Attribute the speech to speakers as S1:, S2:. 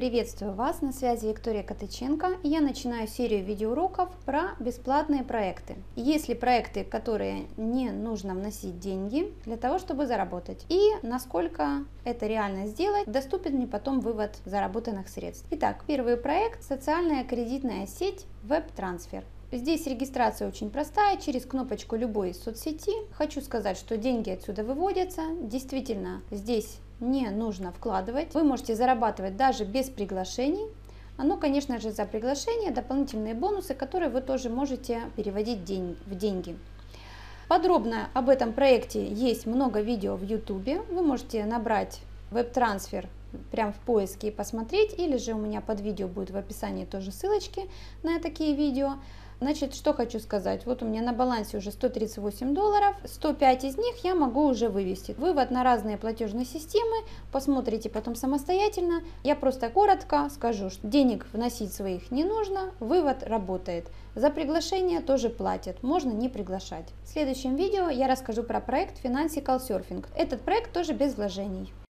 S1: Приветствую вас, на связи Виктория Котыченко. Я начинаю серию видеоуроков про бесплатные проекты. Есть ли проекты, которые не нужно вносить деньги для того, чтобы заработать? И насколько это реально сделать, доступен ли потом вывод заработанных средств? Итак, первый проект – социальная кредитная сеть WebTransfer. Здесь регистрация очень простая, через кнопочку любой из соцсети. Хочу сказать, что деньги отсюда выводятся. Действительно, здесь не нужно вкладывать. Вы можете зарабатывать даже без приглашений. Но, конечно же, за приглашение дополнительные бонусы, которые вы тоже можете переводить день, в деньги. Подробно об этом проекте есть много видео в YouTube. Вы можете набрать веб-трансфер прям в поиске и посмотреть, или же у меня под видео будет в описании тоже ссылочки на такие видео. Значит, что хочу сказать. Вот у меня на балансе уже 138 долларов. 105 из них я могу уже вывести. Вывод на разные платежные системы. Посмотрите потом самостоятельно. Я просто коротко скажу, что денег вносить своих не нужно. Вывод работает. За приглашение тоже платят. Можно не приглашать. В следующем видео я расскажу про проект Financial Surfing. Этот проект тоже без вложений.